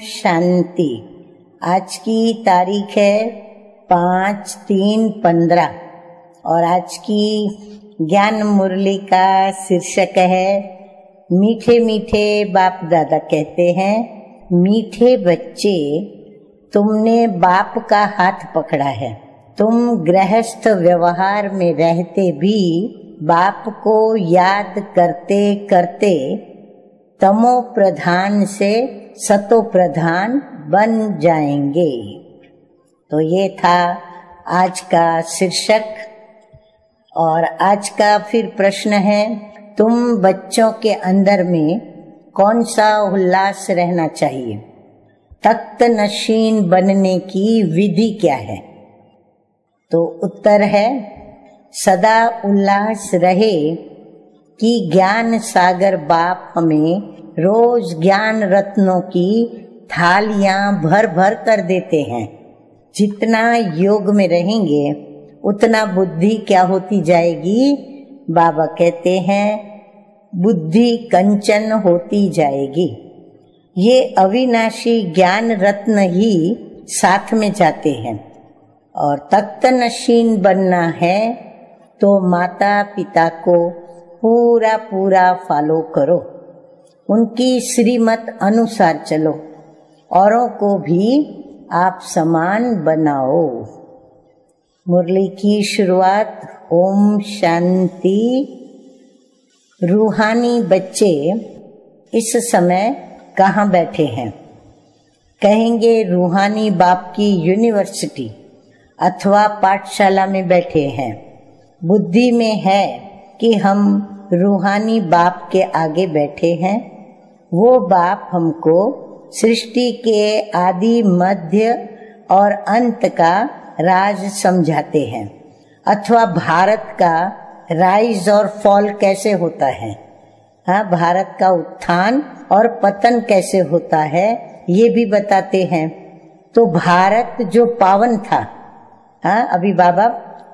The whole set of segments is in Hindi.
शांति। आज की तारीख है पाँच तीन पंद्रह। और आज की ज्ञान मुरली का शीर्षक है, मीठे मीठे बाप दादा कहते हैं, मीठे बच्चे, तुमने बाप का हाथ पकड़ा है। तुम गृहस्थ व्यवहार में रहते भी बाप को याद करते करते तमो प्रधान से सतो प्रधान बन जाएँगे। तो ये था आज का शीर्षक। और आज का फिर प्रश्न है, तुम बच्चों के अंदर में कौन सा उल्लास रहना चाहिए? तख्त नशीन बनने की विधि क्या है? तो उत्तर है, सदा उल्लास रहे कि ज्ञान सागर बाप हमें रोज ज्ञान रत्नों की थालियाँ भर भर कर देते हैं। जितना योग में रहेंगे, उतना बुद्धि क्या होती जाएगी? बाबा कहते हैं, बुद्धि कंचन होती जाएगी। ये अविनाशी ज्ञान रत्न ही साथ में जाते हैं। और तख्त नशीन बनना है तो माता पिता को पूरा पूरा फॉलो करो। उनकी श्रीमत अनुसार चलो। औरों को भी आप समान बनाओ। मुरली की शुरुआत, ओम शांति। रूहानी बच्चे इस समय कहाँ बैठे हैं? कहेंगे रूहानी बाप की यूनिवर्सिटी अथवा पाठशाला में बैठे हैं। बुद्धि में है कि हम रूहानी बाप के आगे बैठे हैं। वो बाप हमको सृष्टि के आदि मध्य और अंत का राज समझाते हैं। अथवा भारत का राइज और फॉल कैसे होता है? हाँ भारत का उत्थान और पतन कैसे होता है, ये भी बताते हैं। तो भारत जो पावन था हाँ अभी बाबा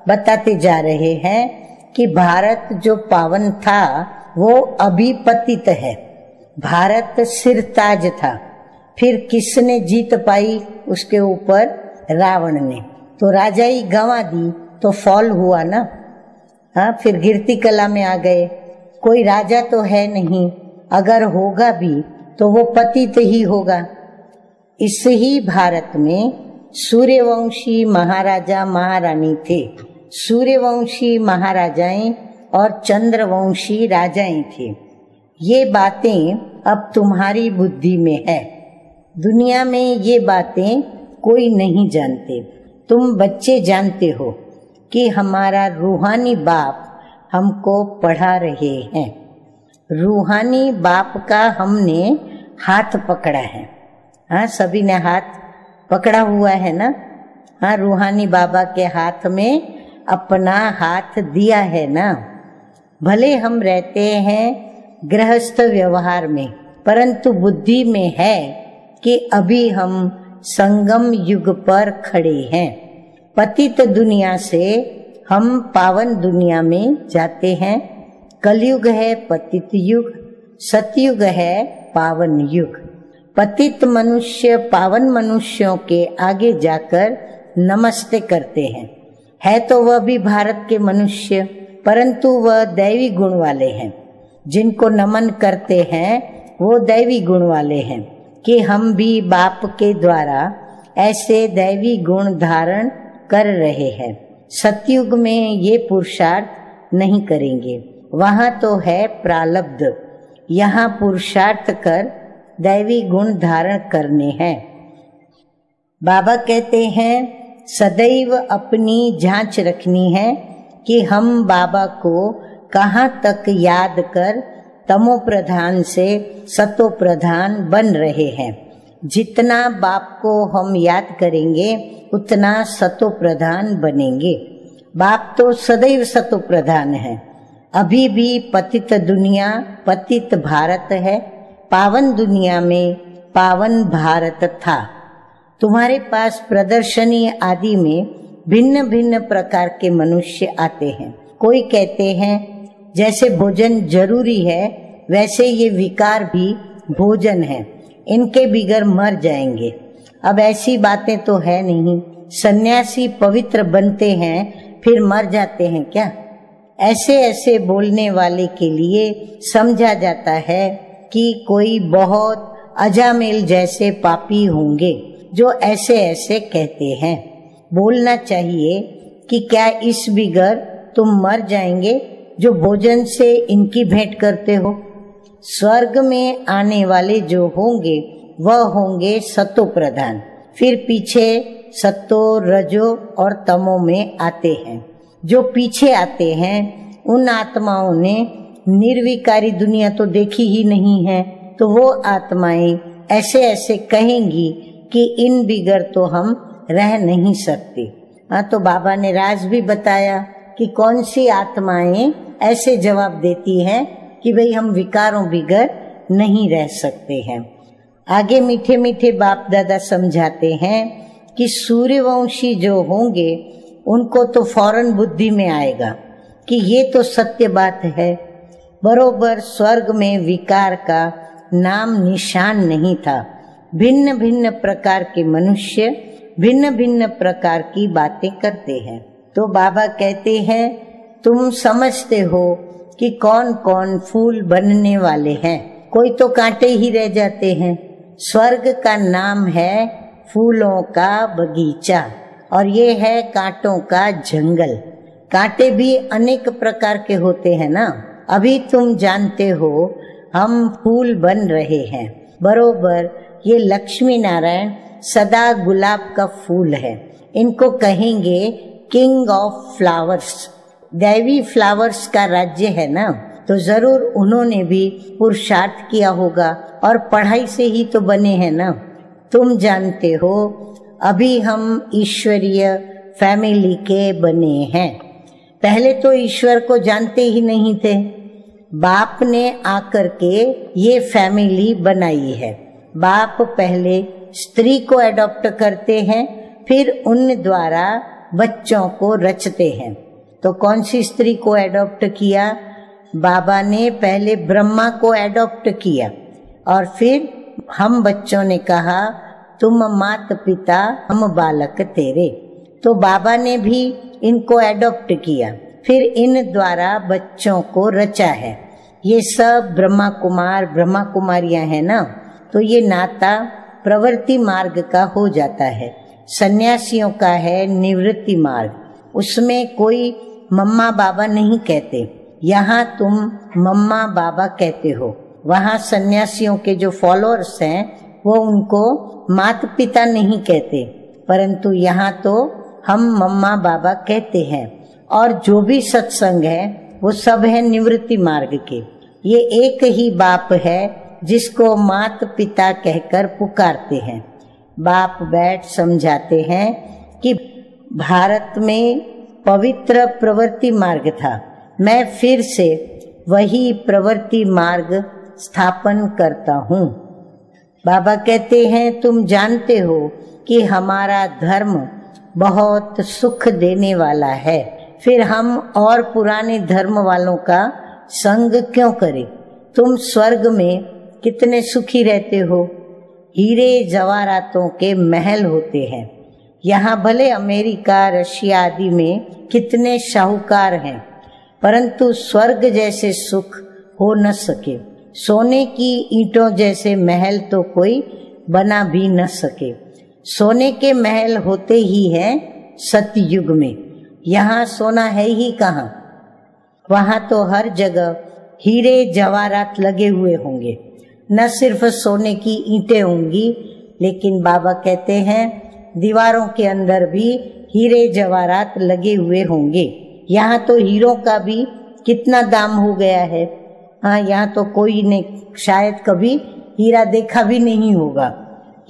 बताते जा रहे हैं कि भारत जो पावन था, वो अभी पतित है। भारत सिरताज था। फिर किसने जीत पाई उसके ऊपर रावण ने। तो राजाई गंवा दी तो फॉल हुआ ना। हाँ फिर गिरती कला में आ गए। कोई राजा तो है नहीं। अगर होगा भी तो वो पतित ही होगा। इस ही भारत में सूर्यवंशी महाराजा महारानी थे। सूर्यवंशी महाराजाएँ और चंद्रवंशी राजाएँ थे। ये बातें अब तुम्हारी बुद्धि में है। दुनिया में ये बातें कोई नहीं जानते। तुम बच्चे जानते हो कि हमारा रूहानी बाप हमको पढ़ा रहे हैं। रूहानी बाप का हमने हाथ पकड़ा है। हाँ सभी ने हाथ पकड़ा हुआ है ना? हाँ रूहानी बाबा के हाथ में अपना हाथ दिया है ना? भले हम रहते हैं गृहस्थ व्यवहार में, परंतु बुद्धि में है कि अभी हम संगम युग पर खड़े हैं। पतित दुनिया से हम पावन दुनिया में जाते हैं। कलयुग है पतित युग, सतयुग है पावन युग। पतित मनुष्य पावन मनुष्यों के आगे जाकर नमस्ते करते हैं। है तो वह भी भारत के मनुष्य, परंतु वह दैवी गुण वाले हैं। जिनको नमन करते हैं, वो दैवी गुण वाले हैं, कि हम भी बाप के द्वारा ऐसे दैवी गुण धारण कर रहे हैं। सतयुग में ये पुरुषार्थ नहीं करेंगे। वहाँ तो है प्रालब्ध। यहाँ पुरुषार्थ कर दैवी गुण धारण करने हैं। बाबा कहते हैं, सदैव अपनी जाँच रखनी है कि हम बाबा को कहाँ तक याद कर तमो प्रधान से सतो प्रधान बन रहे हैं। जितना बाप को हम याद करेंगे, उतना सतो प्रधान बनेंगे। बाप तो सदैव सतो प्रधान है। अभी भी पतित दुनिया, पतित भारत है। पावन दुनिया में पावन भारत था। तुम्हारे पास प्रदर्शनी आदि में भिन्न भिन्न प्रकार के मनुष्य आते हैं। कोई कहते हैं जैसे भोजन ज़रूरी है, वैसे ये विकार भी भोजन है। इनके बिगर मर जाएँगे। अब ऐसी बातें तो है नहीं। सन्यासी पवित्र बनते हैं, फिर मर जाते हैं क्या? ऐसे ऐसे बोलने वाले के लिए समझा जाता है कि कोई बहुत अजामेल जैसे पापी होंगे, जो ऐसे ऐसे कहते हैं। बोलना चाहिए कि क्या इस बिगर तुम मर जाएँगे? जो भोजन से इनकी भेंट करते हो, स्वर्ग में आने वाले जो होंगे, वह होंगे सतो प्रधान फिर पीछे सतो रजो और तमो में आते हैं। जो पीछे आते हैं, उन आत्माओं ने निर्विकारी दुनिया तो देखी ही नहीं है तो वो आत्माएँ ऐसे ऐसे कहेंगी कि इन बिगर तो हम रह नहीं सकते। हाँ तो बाबा ने राज भी बताया कि कौन सी आत्माएँ ऐसे जवाब देती है कि भाई हम विकारों बिगर नहीं रह सकते हैं। आगे मीठे मीठे बाप दादा समझाते हैं कि सूर्यवंशी जो होंगे, उनको तो फ़ौरन बुद्धि में आएगा कि ये तो सत्य बात है। बरोबर स्वर्ग में विकार का नाम निशान नहीं था। भिन्न भिन्न प्रकार के मनुष्य भिन्न भिन्न प्रकार की बातें करते हैं। तो बाबा कहते हैं तुम समझते हो कि कौन कौन फूल बनने वाले हैं। कोई तो कांटे ही रह जाते हैं। स्वर्ग का नाम है फूलों का बगीचा और ये है कांटों का जंगल। कांटे भी अनेक प्रकार के होते हैं ना? अभी तुम जानते हो, हम फूल बन रहे हैं। बरोबर, ये लक्ष्मी नारायण सदा गुलाब का फूल है। इनको कहेंगे किंग ऑफ़ फ्लावर्स। दैवी फ्लावर्स का राज्य है ना तो ज़रूर उन्होंने भी पुरुषार्थ किया होगा और पढ़ाई से ही तो बने हैं ना। तुम जानते हो, अभी हम ईश्वरीय फैमिली के बने हैं। पहले तो ईश्वर को जानते ही नहीं थे। बाप ने आकर के ये फैमिली बनाई है। बाप पहले स्त्री को एडॉप्ट करते हैं, फिर उन द्वारा बच्चों को रचते हैं। तो कौन सी स्त्री को एडॉप्ट किया? बाबा ने पहले ब्रह्मा को एडॉप्ट किया। और फिर हम बच्चों ने कहा, तुम मात पिता हम बालक तेरे। तो बाबा ने भी इनको एडॉप्ट किया। फिर इन द्वारा बच्चों को रचा है। ये सब ब्रह्मा कुमार ब्रह्मा कुमारियाँ हैं ना? तो ये नाता प्रवृत्ति मार्ग का हो जाता है। सन्यासियों का है निवृत्ति मार्ग। उसमें कोई मम्मा बाबा नहीं कहते। यहाँ तुम मम्मा बाबा कहते हो। वहाँ सन्यासियों के जो फॉलोअर्स हैं, वो उनको माता पिता नहीं कहते। परंतु यहाँ तो हम मम्मा बाबा कहते हैं। और जो भी सत्संग है, वो सब है निवृत्ति मार्ग के। ये एक ही बाप है, जिसको मात पिता कहकर पुकारते हैं। बाप बैठ समझाते हैं कि भारत में पवित्र प्रवृत्ति मार्ग था। मैं फिर से वही प्रवृत्ति मार्ग स्थापन करता हूँ। बाबा कहते हैं, तुम जानते हो कि हमारा धर्म बहुत सुख देने वाला है। फिर हम और पुराने धर्म वालों का संग क्यों करें? तुम स्वर्ग में कितने सुखी रहते हो? हीरे जवारातों के महल होते हैं। यहाँ भले अमेरिका, रशिया आदि में कितने शाहूकार हैं, परंतु स्वर्ग जैसे सुख हो न सके। सोने की ईंटों जैसे महल तो कोई बना भी न सके। सोने के महल होते ही हैं सतयुग में। यहाँ सोना है ही कहाँ? वहाँ तो हर जगह हीरे जवारात लगे हुए होंगे। न सिर्फ़ सोने की ईंटें होंगी, लेकिन बाबा कहते हैं दीवारों के अंदर भी हीरे जवाहरात लगे हुए होंगे। यहाँ तो हीरो का भी कितना दाम हो गया है। हाँ यहाँ तो कोई ने शायद कभी हीरा देखा भी नहीं होगा।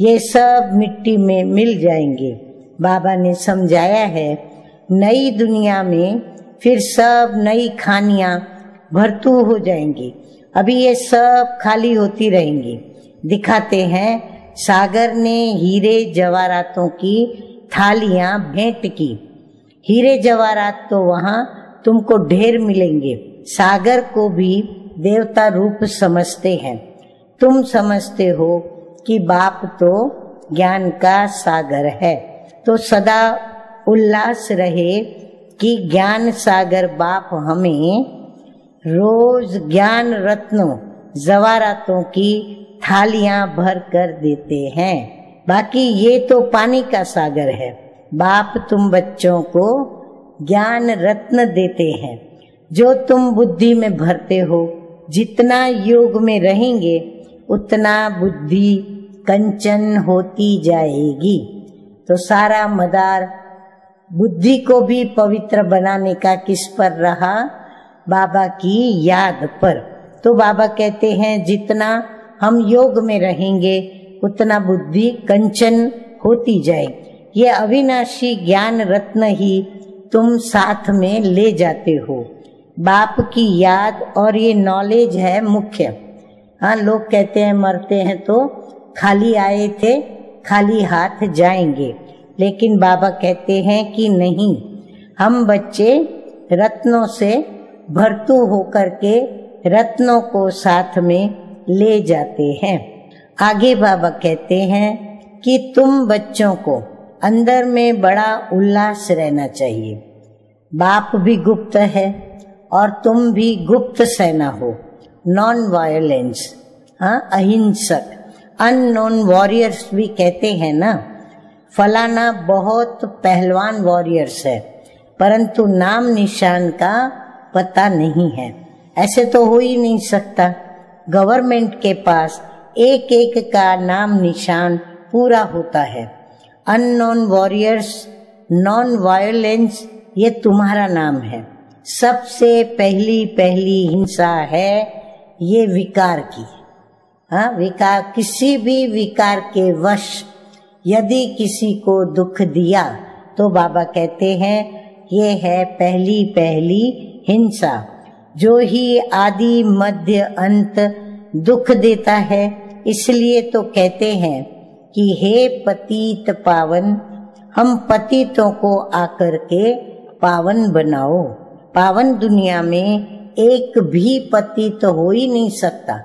ये सब मिट्टी में मिल जाएँगे। बाबा ने समझाया है, नई दुनिया में फिर सब नई खानियाँ भरतू हो जाएँगी। अभी ये सब खाली होती रहेंगी। दिखाते हैं सागर ने हीरे जवारातों की थालियाँ भेंट की। हीरे जवारात तो वहाँ तुमको ढेर मिलेंगे। सागर को भी देवता रूप समझते हैं। तुम समझते हो कि बाप तो ज्ञान का सागर है। तो सदा उल्लास रहे कि ज्ञान सागर बाप हमें रोज ज्ञान रत्नों, जवारातों की थालियाँ भर कर देते हैं। बाकी ये तो पानी का सागर है। बाप तुम बच्चों को ज्ञान रत्न देते हैं। जो तुम बुद्धि में भरते हो, जितना योग में रहेंगे, उतना बुद्धि कंचन होती जाएगी। तो सारा मदार बुद्धि को भी पवित्र बनाने का किस पर रहा? बाबा की याद पर। तो बाबा कहते हैं, जितना हम योग में रहेंगे, उतना बुद्धि कंचन होती जाए ये अविनाशी ज्ञान रत्न ही तुम साथ में ले जाते हो। बाप की याद और ये नॉलेज है मुख्य। हाँ लोग कहते हैं, मरते हैं तो खाली आए थे, खाली हाथ जाएँगे। लेकिन बाबा कहते हैं कि नहीं, हम बच्चे रत्नों से भरतू होकर के रत्नों को साथ में ले जाते हैं। आगे बाबा कहते हैं कि तुम बच्चों को अंदर में बड़ा उल्लास रहना चाहिए। बाप भी गुप्त है और तुम भी गुप्त सेना हो। नॉन वायलेंस हाँ अहिंसक। अननोन वॉरियर्स भी कहते हैं ना। फलाना बहुत पहलवान वॉरियर्स है, परंतु नाम निशान का पता नहीं है। ऐसे तो हो ही नहीं सकता। गवर्नमेंट के पास एक एक का नाम निशान पूरा होता है। अननोन वॉरियर्स, नॉन वायलेंस, ये तुम्हारा नाम है। सबसे पहली पहली हिंसा है ये विकार की। हाँ विकार, किसी भी विकार के वश यदि किसी को दुख दिया तो बाबा कहते हैं, ये है पहली पहली हिंसा। जो ही आदि मध्य अंत दुख देता है, इसलिए तो कहते हैं कि हे पतित पावन, हम पतितों को आकर के पावन बनाओ। पावन दुनिया में एक भी पतित हो ही नहीं सकता।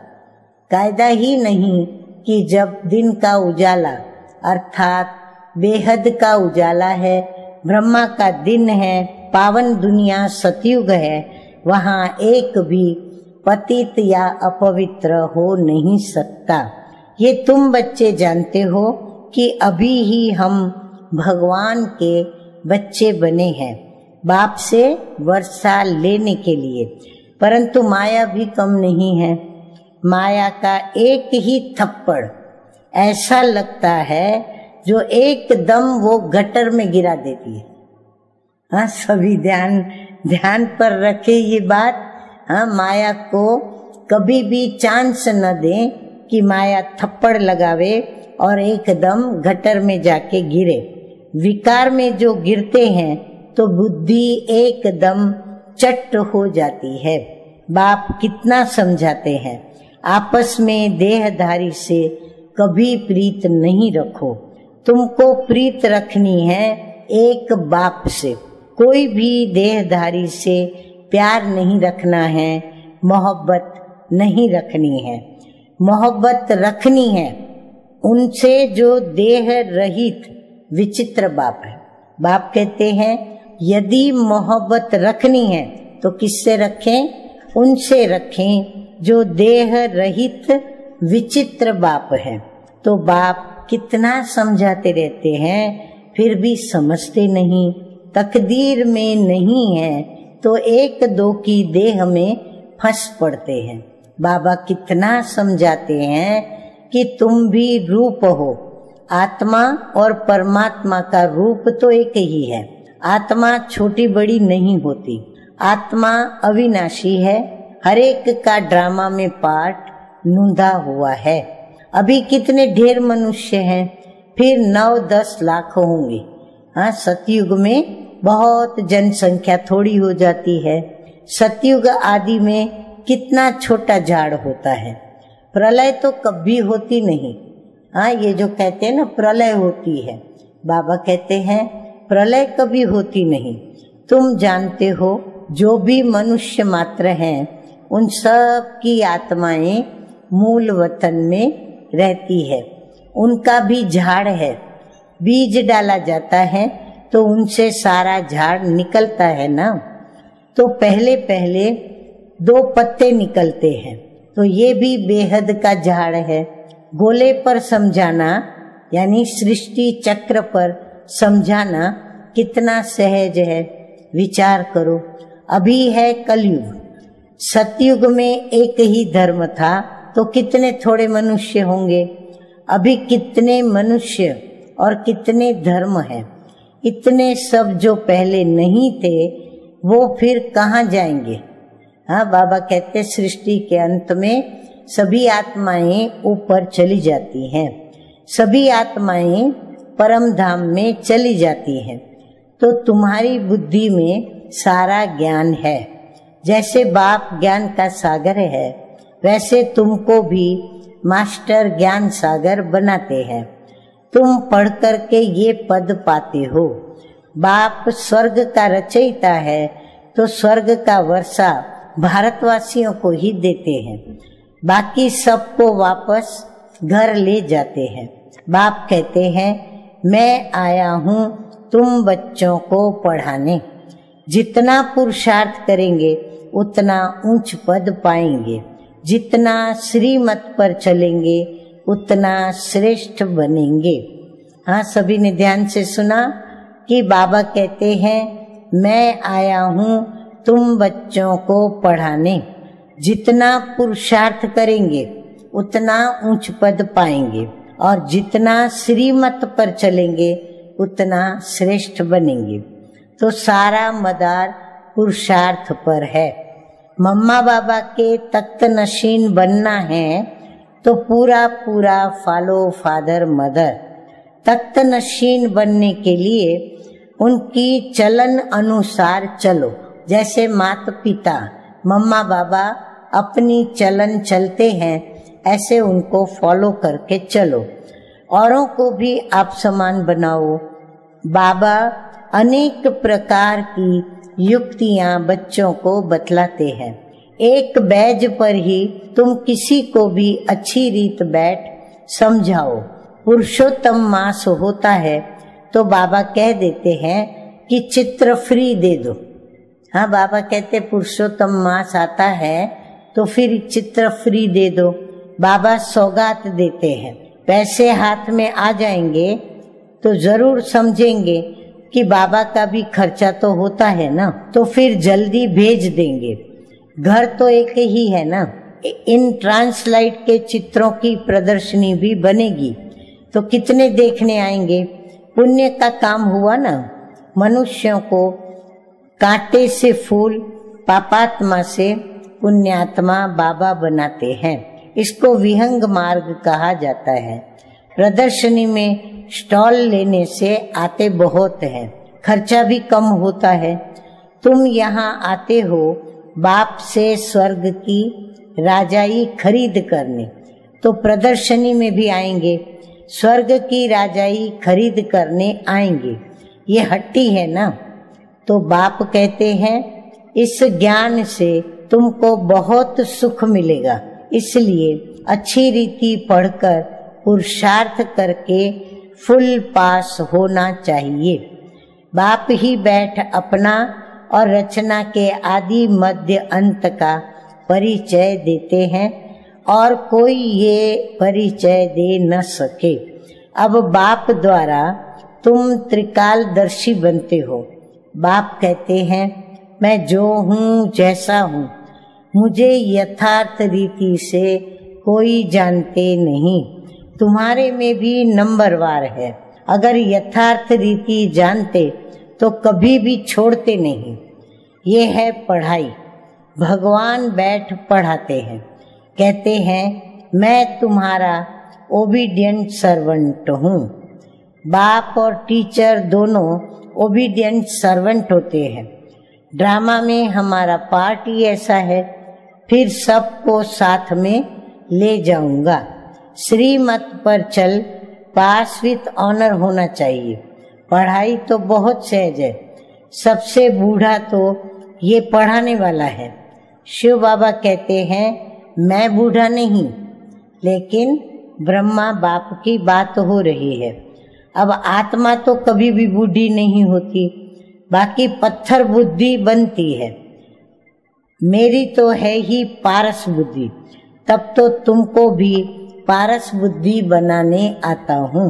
कायदा ही नहीं कि जब दिन का उजाला, अर्थात बेहद का उजाला है, ब्रह्मा का दिन है, पावन दुनिया सतयुग है वहाँ एक भी पतित या अपवित्र हो नहीं सकता। ये तुम बच्चे जानते हो कि अभी ही हम भगवान के बच्चे बने हैं, बाप से वर्षा लेने के लिए। परंतु माया भी कम नहीं है। माया का एक ही थप्पड़ ऐसा लगता है जो एकदम वो गटर में गिरा देती है। हाँ सभी ध्यान ध्यान पर रखे ये बात हाँ माया को कभी भी चांस न दे कि माया थप्पड़ लगावे और एकदम गटर में जाके गिरे। विकार में जो गिरते हैं तो बुद्धि एकदम चट्ट हो जाती है। बाप कितना समझाते हैं। आपस में देहधारी से कभी प्रीत नहीं रखो। तुमको प्रीत रखनी है एक बाप से। कोई भी देहधारी से प्यार नहीं रखना है, मोहब्बत नहीं रखनी है। मोहब्बत रखनी है, उनसे जो देह रहित विचित्र बाप है। बाप कहते हैं, यदि मोहब्बत रखनी है तो किससे रखें? उनसे रखें जो देह रहित विचित्र बाप है। तो बाप कितना समझाते रहते हैं, फिर भी समझते नहीं। तकदीर में नहीं है तो एक दो की देह में फंस पड़ते हैं। बाबा कितना समझाते हैं कि तुम भी रूप हो। आत्मा और परमात्मा का रूप तो एक ही है। आत्मा छोटी बड़ी नहीं होती। आत्मा अविनाशी है। हर एक का ड्रामा में पार्ट नूंधा हुआ है। अभी कितने ढेर मनुष्य हैं, फिर नौ दस लाख होंगे। हाँ सतयुग में बहुत जनसंख्या थोड़ी हो जाती है। सतयुग आदि में कितना छोटा झाड़ होता है। प्रलय तो कभी होती नहीं। हाँ ये जो कहते हैं ना, प्रलय होती है। बाबा कहते हैं, प्रलय कभी होती नहीं। तुम जानते हो, जो भी मनुष्य मात्र हैं, उन सब की आत्माएँ मूल वतन में रहती है। उनका भी झाड़ है। बीज डाला जाता है तो उनसे सारा झाड़ निकलता है ना? तो पहले पहले दो पत्ते निकलते हैं। तो ये भी बेहद का झाड़ है। गोले पर समझाना, यानी सृष्टि चक्र पर समझाना कितना सहज है। विचार करो, अभी है कलयुग। सतयुग में एक ही धर्म था तो कितने थोड़े मनुष्य होंगे? अभी कितने मनुष्य और कितने धर्म हैं? इतने सब जो पहले नहीं थे, वो फिर कहाँ जाएँगे? हाँ बाबा कहते सृष्टि के अंत में सभी आत्माएँ ऊपर चली जाती हैं। सभी आत्माएँ परम धाम में चली जाती हैं। तो तुम्हारी बुद्धि में सारा ज्ञान है। जैसे बाप ज्ञान का सागर है, वैसे तुमको भी मास्टर ज्ञान सागर बनाते हैं। तुम पढ़ करके ये पद पाते हो। बाप स्वर्ग का रचयिता है तो स्वर्ग का वर्षा भारतवासियों को ही देते हैं। बाकी सबको वापस घर ले जाते हैं। बाप कहते हैं, मैं आया हूँ तुम बच्चों को पढ़ाने। जितना पुरुषार्थ करेंगे, उतना ऊंच पद पाएँगे। जितना श्रीमत पर चलेंगे उतना श्रेष्ठ बनेंगे। हाँ सभी ने ध्यान से सुना कि बाबा कहते हैं, मैं आया हूँ तुम बच्चों को पढ़ाने। जितना पुरुषार्थ करेंगे, उतना ऊंच पद पाएँगे और जितना श्रीमत पर चलेंगे, उतना श्रेष्ठ बनेंगे। तो सारा मदार पुरुषार्थ पर है। मम्मा बाबा के तख्त नशीन बनना है तो पूरा पूरा फॉलो फादर मदर तख्त नशीन बनने के लिए उनकी चलन अनुसार चलो। जैसे माता पिता मम्मा बाबा अपनी चलन चलते हैं, ऐसे उनको फॉलो करके चलो। औरों को भी आप समान बनाओ। बाबा अनेक प्रकार की युक्तियाँ बच्चों को बतलाते हैं। एक बैज पर ही तुम किसी को भी अच्छी रीत बैठ समझाओ। पुरुषोत्तम मास होता है तो बाबा कह देते हैं कि चित्र फ्री दे दो। हाँ बाबा कहते पुरुषोत्तम मास आता है तो फिर चित्र फ्री दे दो। बाबा सौगात देते हैं। पैसे हाथ में आ जाएँगे तो ज़रूर समझेंगे कि बाबा का भी खर्चा तो होता है ना। तो फिर जल्दी भेज देंगे। घर तो एक ही है ना? इन ट्रांसलाइट के चित्रों की प्रदर्शनी भी बनेगी। तो कितने देखने आएँगे? पुण्य का काम हुआ ना? मनुष्यों को कांटे से फूल, पापात्मा से पुण्यात्मा बाबा बनाते हैं। इसको विहंग मार्ग कहा जाता है। प्रदर्शनी में स्टॉल लेने से आते बहुत हैं। खर्चा भी कम होता है। तुम यहाँ आते हो बाप से स्वर्ग की राजाई खरीद करने। तो प्रदर्शनी में भी आएँगे। स्वर्ग की राजाई खरीद करने आएँगे। ये हट्टी है ना? तो बाप कहते हैं, इस ज्ञान से तुमको बहुत सुख मिलेगा। इसलिए अच्छी रीति पढ़कर पुरुषार्थ करके फुल पास होना चाहिए। बाप ही बैठ अपना और रचना के आदि मध्य अंत का परिचय देते हैं और कोई ये परिचय दे न सके। अब बाप द्वारा तुम त्रिकालदर्शी बनते हो। बाप कहते हैं, मैं जो हूँ जैसा हूँ। मुझे यथार्थ रीति से कोई जानते नहीं। तुम्हारे में भी नंबरवार है। अगर यथार्थ रीति जानते तो कभी भी छोड़ते नहीं। ये है पढ़ाई। भगवान बैठ पढ़ाते हैं। कहते हैं, मैं तुम्हारा ओबीडियंट सर्वेंट हूँ। बाप और टीचर दोनों ओबीडियंट सर्वेंट होते हैं। ड्रामा में हमारा पार्ट ही ऐसा है, फिर सबको साथ में ले जाऊँगा। श्रीमत पर चल पास विथ ऑनर होना चाहिए। पढ़ाई तो बहुत सहज है। सबसे बूढ़ा तो ये पढ़ाने वाला है। शिव बाबा कहते हैं, मैं बूढ़ा नहीं, लेकिन ब्रह्मा बाप की बात हो रही है। अब आत्मा तो कभी भी बूढ़ी नहीं होती, बाकी पत्थर बुद्धि बनती है। मेरी तो है ही पारस बुद्धि, तब तो तुमको भी पारस बुद्धि बनाने आता हूँ।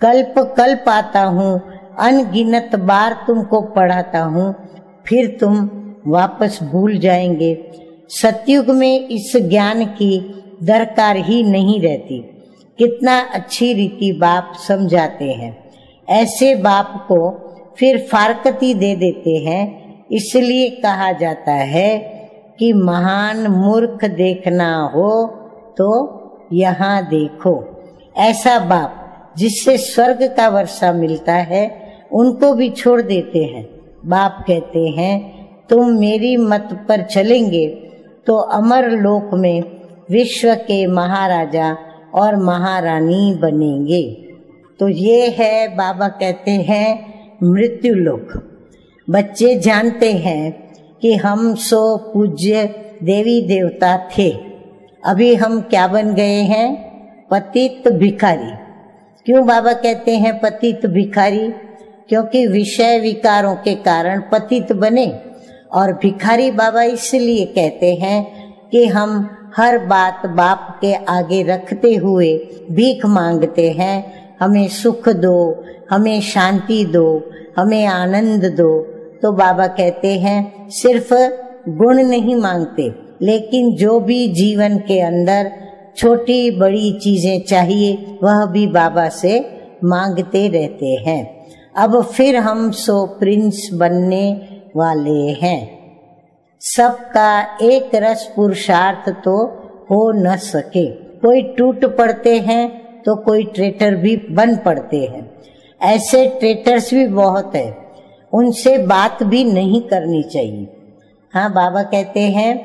कल्प कल्प आता हूँ, अनगिनत बार तुमको पढ़ाता हूँ, फिर तुम वापस भूल जाएँगे। सतयुग में इस ज्ञान की दरकार ही नहीं रहती। कितना अच्छी रीति बाप समझाते हैं। ऐसे बाप को फिर फारकती दे देते हैं। इसलिए कहा जाता है कि महान मूर्ख देखना हो तो यहाँ देखो। ऐसा बाप जिससे स्वर्ग का वर्षा मिलता है, उनको भी छोड़ देते हैं। बाप कहते हैं, तुम मेरी मत पर चलेंगे तो अमर लोक में विश्व के महाराजा और महारानी बनेंगे। तो ये है, बाबा कहते हैं, मृत्यु लोक। बच्चे जानते हैं कि हम सो पूज्य देवी देवता थे। अभी हम क्या बन गए हैं? पतित भिखारी। क्यों बाबा कहते हैं पतित भिखारी? क्योंकि विषय विकारों के कारण पतित बने। और भिखारी बाबा इसलिए कहते हैं कि हम हर बात बाप के आगे रखते हुए भीख मांगते हैं। हमें सुख दो, हमें शांति दो, हमें आनंद दो। तो बाबा कहते हैं, सिर्फ़ गुण नहीं मांगते, लेकिन जो भी जीवन के अंदर छोटी बड़ी चीज़ें चाहिए, वह भी बाबा से मांगते रहते हैं। अब फिर हम सो प्रिंस बनने वाले हैं। सबका एक रस पुरुषार्थ तो हो न सके। कोई टूट पड़ते हैं तो कोई ट्रेटर भी बन पड़ते हैं। ऐसे ट्रेटर्स भी बहुत है। उनसे बात भी नहीं करनी चाहिए। हाँ बाबा कहते हैं,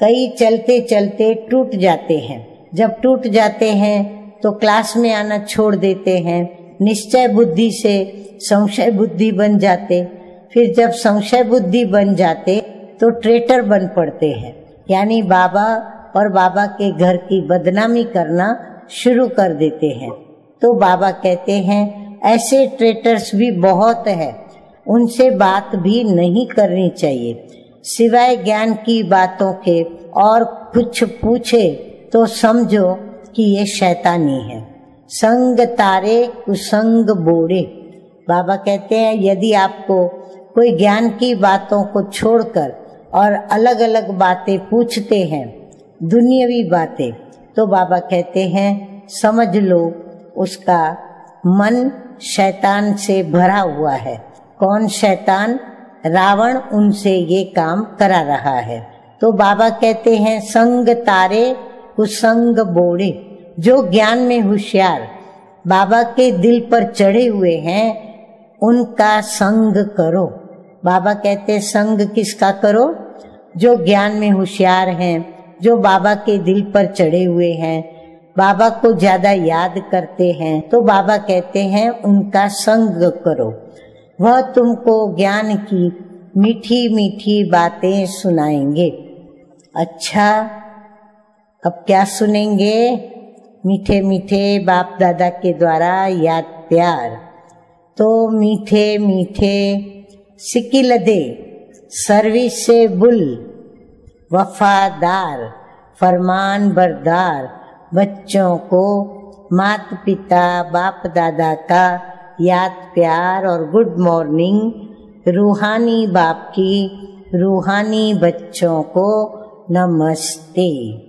कई चलते चलते टूट जाते हैं। जब टूट जाते हैं तो क्लास में आना छोड़ देते हैं। निश्चय बुद्धि से संशय बुद्धि बन जाते। फिर जब संशय बुद्धि बन जाते तो ट्रेटर बन पड़ते हैं। यानी बाबा और बाबा के घर की बदनामी करना शुरू कर देते हैं। तो बाबा कहते हैं, ऐसे ट्रेटर्स भी बहुत है। उनसे बात भी नहीं करनी चाहिए। सिवाय ज्ञान की बातों के और कुछ पूछे तो समझो कि ये शैतानी है। संग तारे, कुसंग बोड़े बाबा कहते हैं, यदि आपको कोई ज्ञान की बातों को छोड़कर और अलग अलग बातें पूछते हैं, दुनियावी बातें तो बाबा कहते हैं, समझ लो, उसका मन शैतान से भरा हुआ है। कौन शैतान? रावण उनसे ये काम करा रहा है। तो बाबा कहते हैं, संग तारे कुसंग बोड़े जो ज्ञान में होशियार, बाबा के दिल पर चढ़े हुए हैं, उनका संग करो। बाबा कहते, संग किसका करो? जो ज्ञान में होशियार हैं, जो बाबा के दिल पर चढ़े हुए हैं। बाबा को ज़्यादा याद करते हैं तो बाबा कहते हैं, उनका संग करो। वह तुमको ज्ञान की मीठी मीठी बातें सुनाएँगे। अच्छा अब क्या सुनेंगे? मीठे मीठे बाप दादा के द्वारा याद प्यार। तो मीठे मीठे सिकिल दे सर्विस से बुल, वफादार, फरमान बरदार, बच्चों को मात पिता बाप दादा का याद प्यार और गुड मॉर्निंग, रूहानी बाप की रूहानी बच्चों को नमस्ते।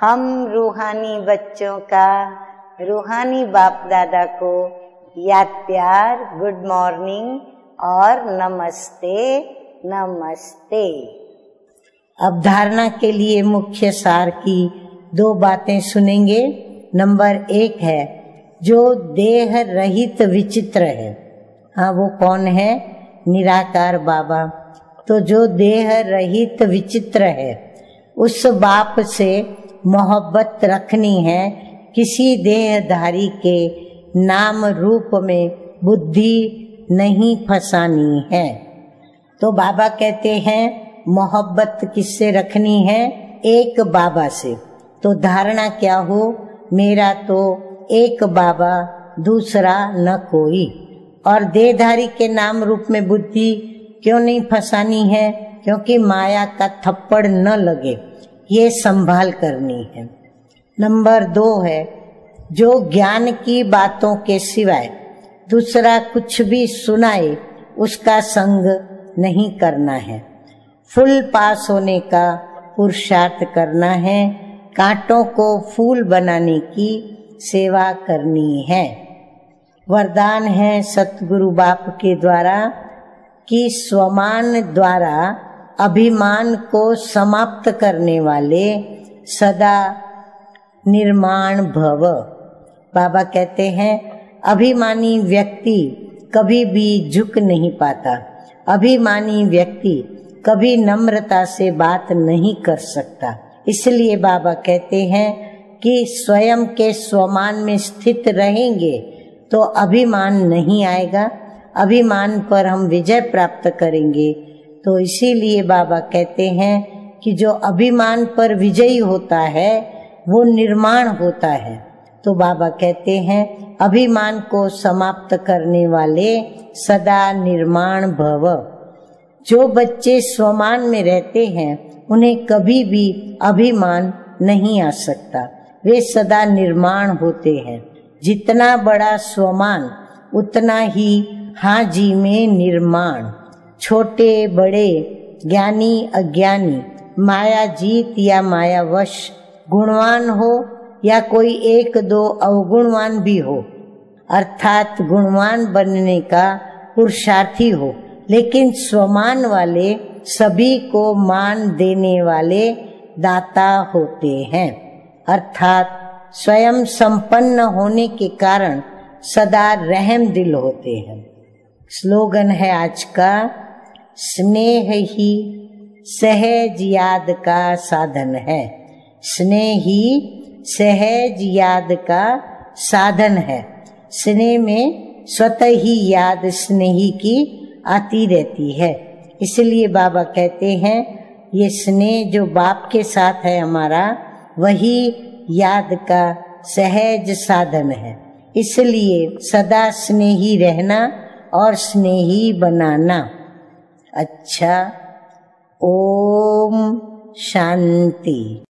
हम रूहानी बच्चों का, रूहानी बाप दादा को याद प्यार, गुड मॉर्निंग और नमस्ते नमस्ते। अब धारणा के लिए मुख्य सार की दो बातें सुनेंगे। नंबर एक है, जो देह रहित विचित्र है। हाँ वो कौन है? निराकार बाबा। तो जो देह रहित विचित्र है, उस बाप से मोहब्बत रखनी है किसी देहधारी के नाम रूप में बुद्धि नहीं फसानी है। तो बाबा कहते हैं, मोहब्बत किससे रखनी है? एक बाबा से। तो धारणा क्या हो? मेरा तो एक बाबा, दूसरा न कोई। और देहधारी के नाम रूप में बुद्धि क्यों नहीं फंसानी है? क्योंकि माया का थप्पड़ न लगे। ये संभाल करनी है। नंबर दो है, जो ज्ञान की बातों के सिवाय दूसरा कुछ भी सुनाए, उसका संग नहीं करना है। फुल पास होने का पुरुषार्थ करना है, कांटों को फूल बनाने की सेवा करनी है। वरदान है सतगुरु बाप के द्वारा कि स्वमान द्वारा अभिमान को समाप्त करने वाले सदा निर्माण भव। बाबा कहते हैं, अभिमानी व्यक्ति कभी भी झुक नहीं पाता। अभिमानी व्यक्ति कभी नम्रता से बात नहीं कर सकता। इसलिए बाबा कहते हैं कि स्वयं के स्वमान में स्थित रहेंगे तो अभिमान नहीं आएगा। अभिमान पर हम विजय प्राप्त करेंगे। तो इसीलिए बाबा कहते हैं कि जो अभिमान पर विजयी होता है, वो निर्माण होता है। तो बाबा कहते हैं, अभिमान को समाप्त करने वाले सदा निर्माण भव। जो बच्चे स्वमान में रहते हैं, उन्हें कभी भी अभिमान नहीं आ सकता। वे सदा निर्माण होते हैं। जितना बड़ा स्वमान, उतना ही हाजी में निर्माण। छोटे, बड़े, ज्ञानी, अज्ञानी, माया जीत या माया वश, गुणवान हो या कोई एक, दो अवगुणवान भी हो। अर्थात गुणवान बनने का पुरुषार्थी हो, लेकिन स्वमान वाले सभी को मान देने वाले दाता होते हैं। अर्थात स्वयं संपन्न होने के कारण सदा रहम दिल होते हैं। स्लोगन है आज का स्नेह ही सहज याद का साधन है। स्नेह ही सहज याद का साधन है। स्नेह में स्वतः ही याद स्नेही की आती रहती है। इसलिए बाबा कहते हैं, ये स्नेह जो बाप के साथ है हमारा, वही याद का सहज साधन है। इसलिए सदा स्नेही रहना और स्नेही बनाना। अच्छा ओम शांति।